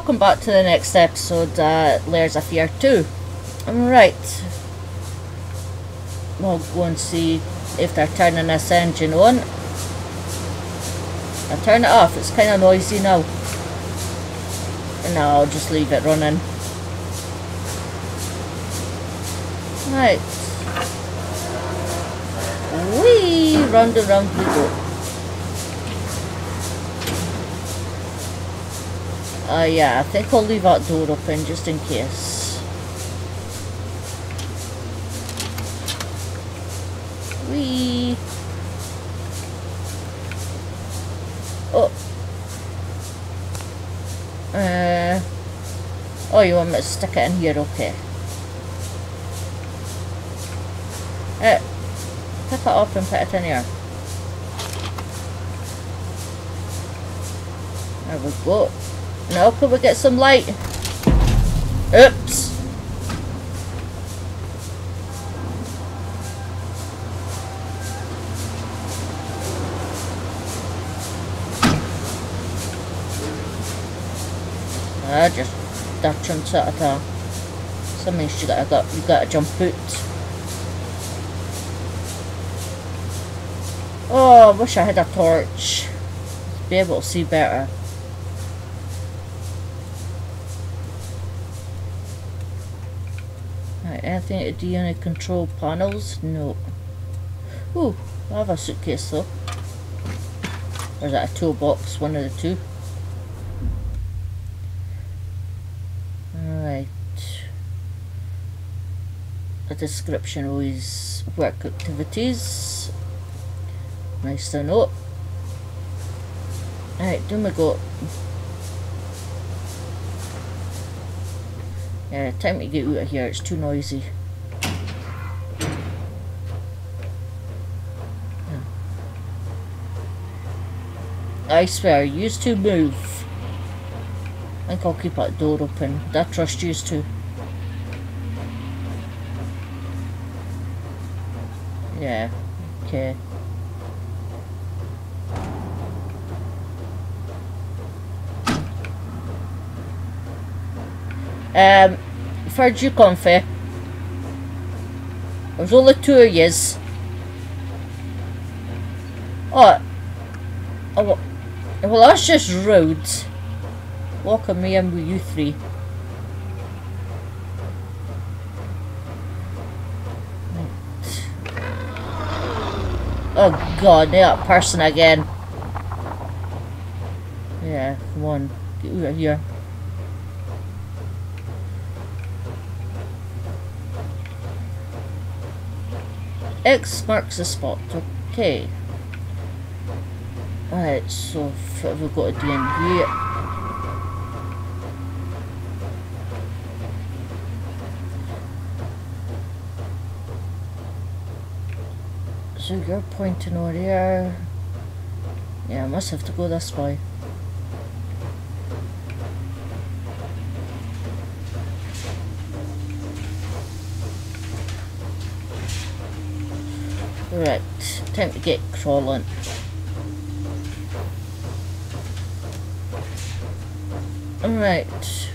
Welcome back to the next episode, uh, Layers of Fear 2. Right. We'll go and see if they're turning this engine on. I turn it off, it's kind of noisy now. No, I'll just leave it running. Right. Whee! Round and round we go. Uh, yeah, I think I'll leave that door open just in case. Oh. Uh. Oh, you want me to stick it in here? Okay. Uh, pick it up and put it in here. There we go. Now, could we get some light? Oops. I just that jumps out of there. Something you gotta got you gotta jump out. Oh, I wish I had a torch to be able to see better. Right, anything to do any control panels? No. Ooh, I have a suitcase though. Or is that a toolbox? One of the two. Alright. A description his work activities. Nice to know. Alright, do we go. Yeah, time to get out of here, it's too noisy. I swear, used to move. I think I'll keep that door open. I trust you to. Yeah, okay. Um, you come? There's only two of yous. Oh. oh. Well, that's just rude. Welcome me in with you three. Oh god, that person again. Yeah, come on. Get out of here. X marks the spot. Okay. Alright, so what have we got to do in here? So you're pointing over there. Yeah, I must have to go this way. Right, time to get crawling. Alright.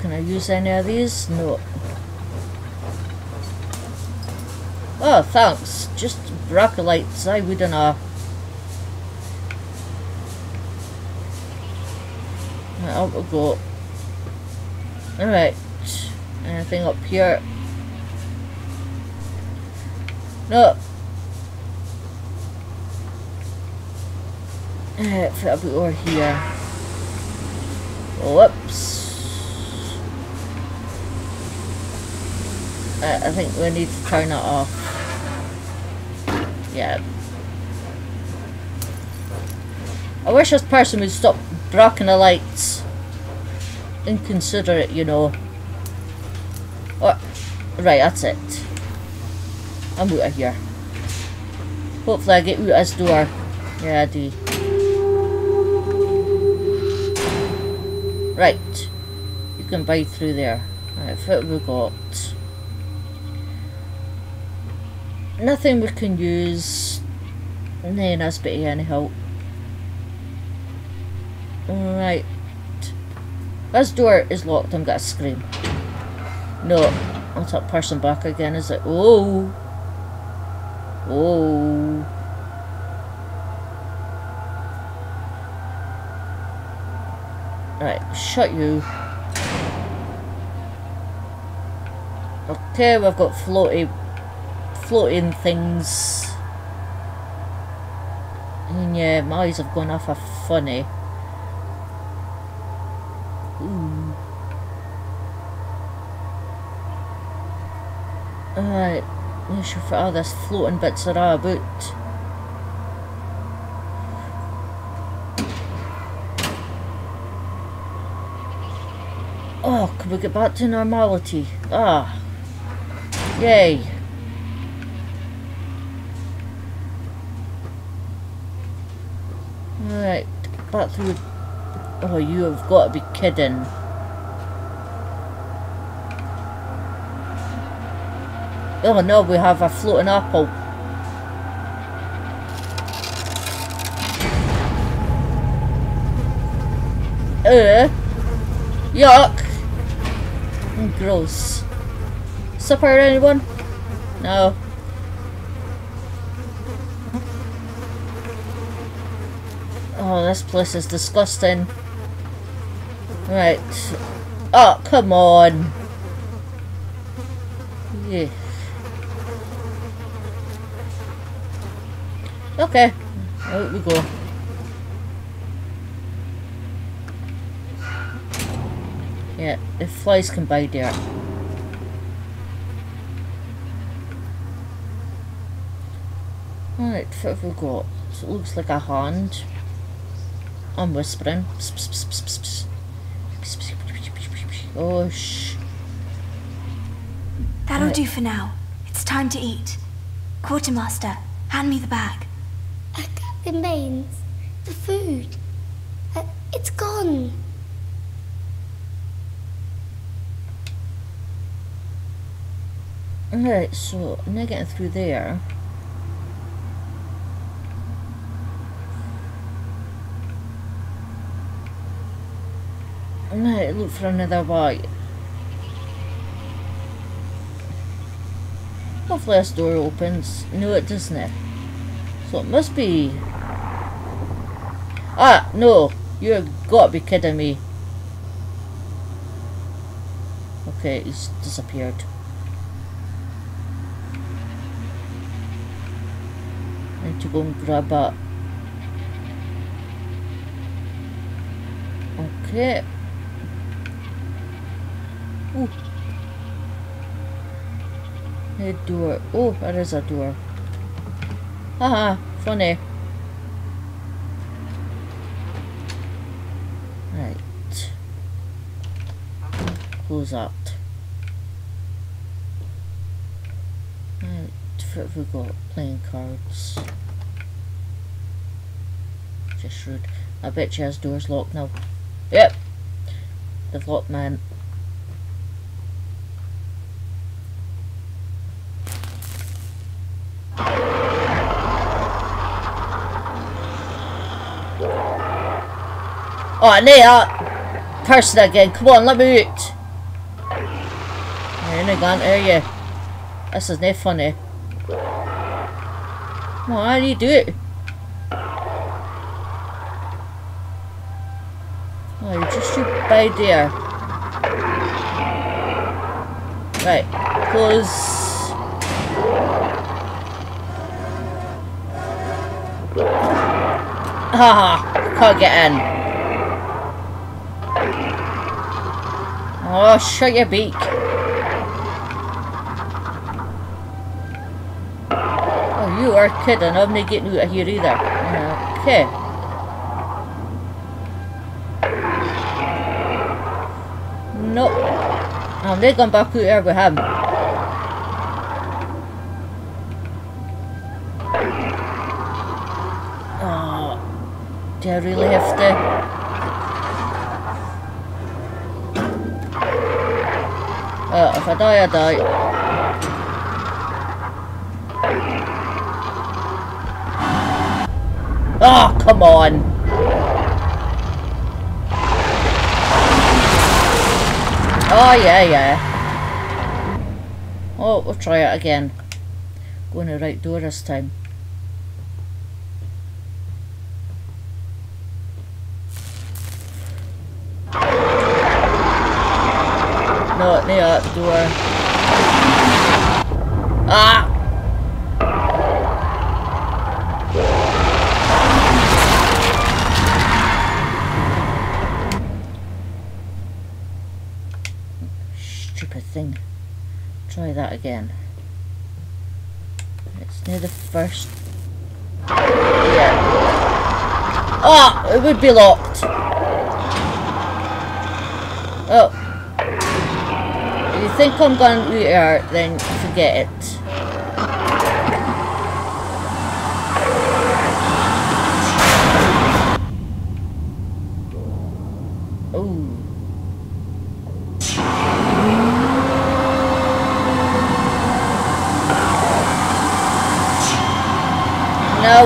Can I use any of these? No. Oh, thanks. Just broccolites, I wouldn't know. Right, out we go. Alright. Anything up here? No. Uh, that'll be over here. Whoops. I think we need to turn it off. Yeah. I wish this person would stop blocking the lights. Inconsiderate, you know. Oh, right, that's it. I'm out of here. Hopefully I get out this door. Yeah, I do. Right. You can bite through there. Right, what we got? Nothing we can use. Then us bit any help. Right. This door is locked. I'm gonna scream. No. That's that person back again, is it? Oh. Oh. Right, shut you. Okay, we've got floaty, floating things. And yeah, my eyes have gone off a funny. Ooh. Alright, not sure if all this floating bits are all about. Oh, can we get back to normality? Ah. Yay. Alright, back through... Oh, you have got to be kidding. Oh no, we have a floating apple. Uh, yuck. Gross. Supper, anyone? No. Oh, this place is disgusting. Right. Oh, come on. Yeah. Okay. Out we go. Yeah, the flies can bite there. Alright, what have we got? So it looks like a hand. I'm whispering. Oh, shh. That'll do for now. It's time to eat. Quartermaster, hand me the bag. Captain the food. Uh, it's gone. Alright, so now getting through there. Right, look for another way. Hopefully this door opens. No, it doesn't. So it must be... Ah, no! You've got to be kidding me. Okay, he's disappeared. Need to go and grab that. Okay. Ooh. A door. Oh, there is a door. Haha, funny. Right. Close that. Right, what have got? Playing cards. Just rude. I bet you has door's locked now. Yep. They've locked mine. Oh, Nate, person again. Come on, let me out. You go, you. This is not funny. Why do you do it? Oh, you're just too by there. Right, close. Haha, can't get in. Oh, shut your beak. You are kidding. I'm not getting out of here either. Okay. Nope. I'm not going back out there with him. Oh, do I really have to? Uh, if I die, I die. Oh, come on. Oh, yeah, yeah. Oh, we'll try it again. Going the right door this time. Not near that door. Ah! Again. It's near the first. Yeah. Ah! It would be locked. Oh. If you think I'm going to here, then forget it. Oh.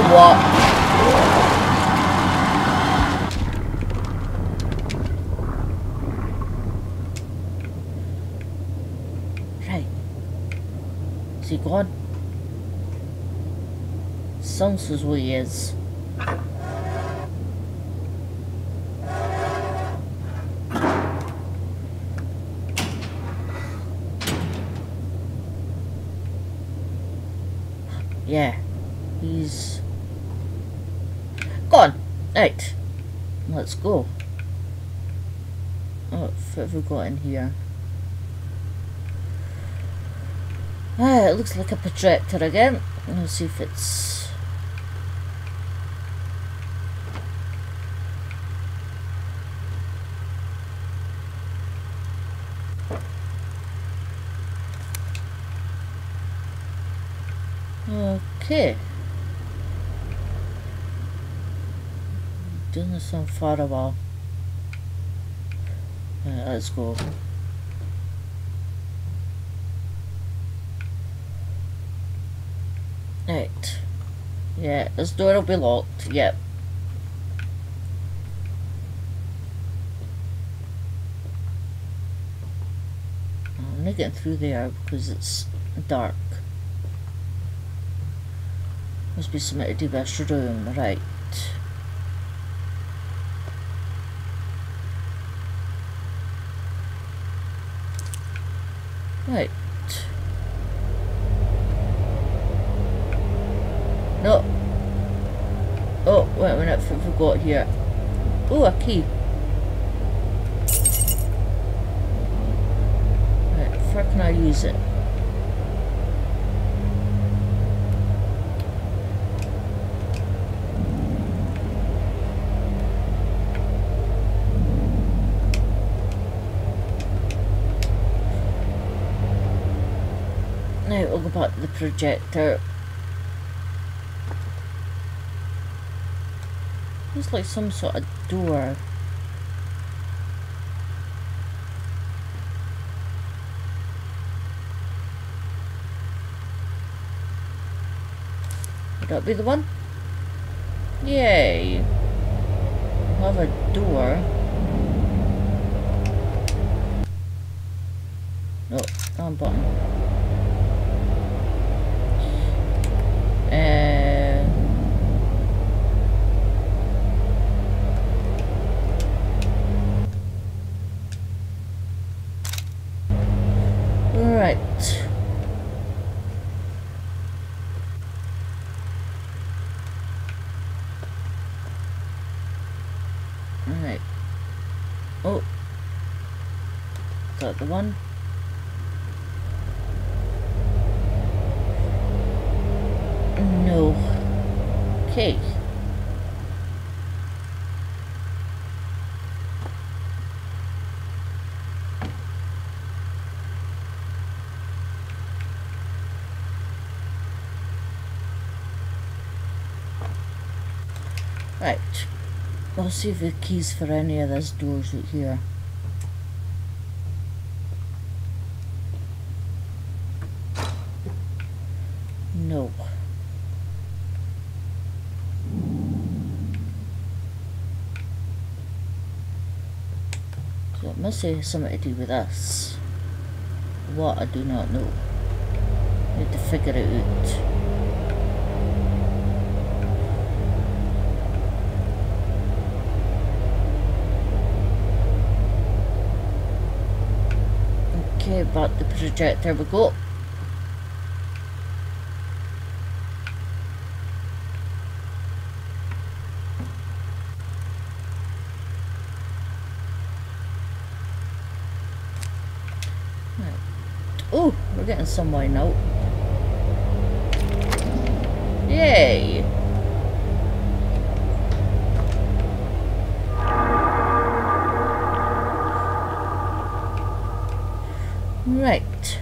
Now what? Right. Is he gone? Sounds as though he is. Yeah. He's gone. Right. Let's go. Oh, what have we got in here? Ah, it looks like a projector again. Let's see if it's... Okay. Doing this on while. Right, let's go. Right. Yeah, this door will be locked. Yep. I'm not getting through there because it's dark. Must be something to this room, right. Right. No. Oh, wait a minute, I forgot here. Oh, a key. Right, where can I use it? We'll go back to the projector. Looks like some sort of door. Would that be the one? Yay! Have a door. No, wrong button. Eh, and right. Alright. Oh. got the one? No. Okay. Right. I'll see if the keys for any of those doors out here. No. So it must have something to do with us. What I do not know. Need to figure it out. About the projector we go. Oh, we're getting somewhere now. Yay! Right.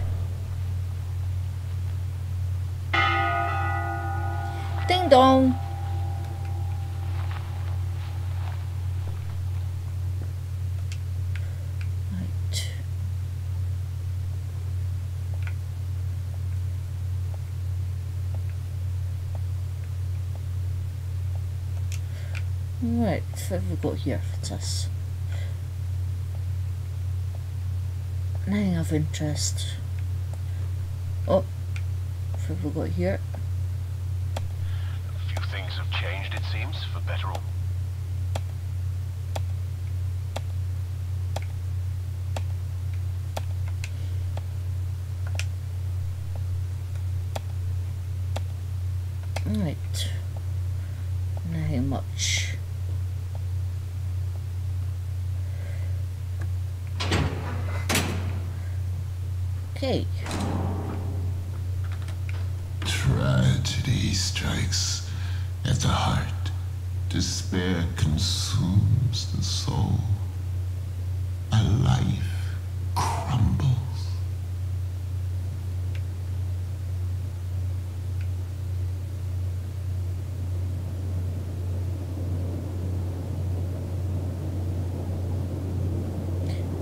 Ding dong. Right. Right, what have we got here for us? Nothing of interest. Oh, what have we got here? A few things have changed, it seems, for better or Right. Nothing much. Okay. Tragedy strikes at the heart. Despair consumes the soul. A life crumbles.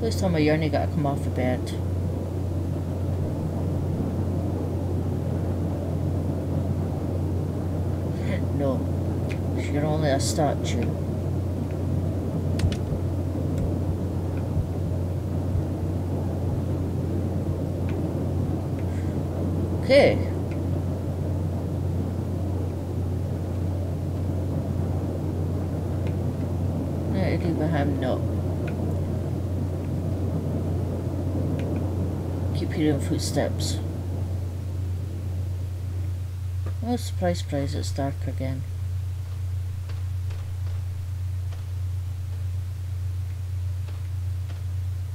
This time of year, you gotta come off the bed. No, you're only a statue. Okay. Right, Abraham, no. Keep hearing footsteps. Oh, surprise, surprise, it's dark again.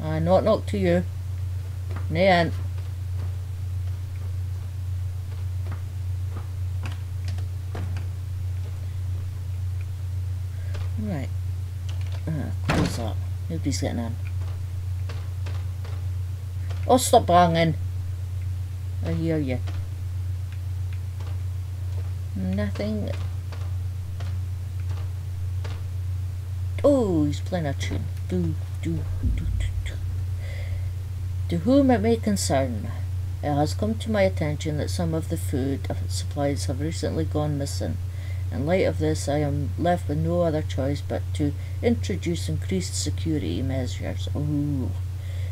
I knock knock to you. Nan. Right. Uh, close up. Nobody's getting in. Oh, stop banging. I hear you. Nothing. Oh, he's playing a tune. Do, do, do, do. To whom it may concern, it has come to my attention that some of the food supplies have recently gone missing. In light of this, I am left with no other choice but to introduce increased security measures. Ooh.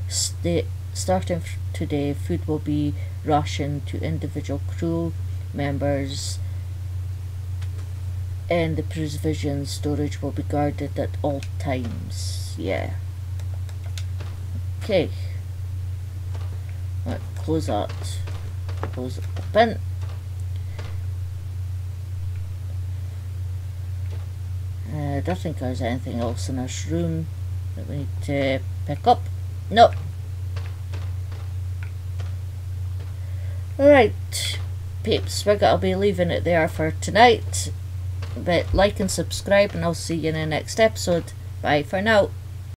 Sta starting today, food will be rationed to individual crew members and the provision storage will be guarded at all times. Yeah. Okay. Right, close that. Close it open. Uh, I don't think there's anything else in this room that we need to pick up. Nope. Right, peeps, we're gonna be leaving it there for tonight. But like and subscribe, and I'll see you in the next episode. Bye for now.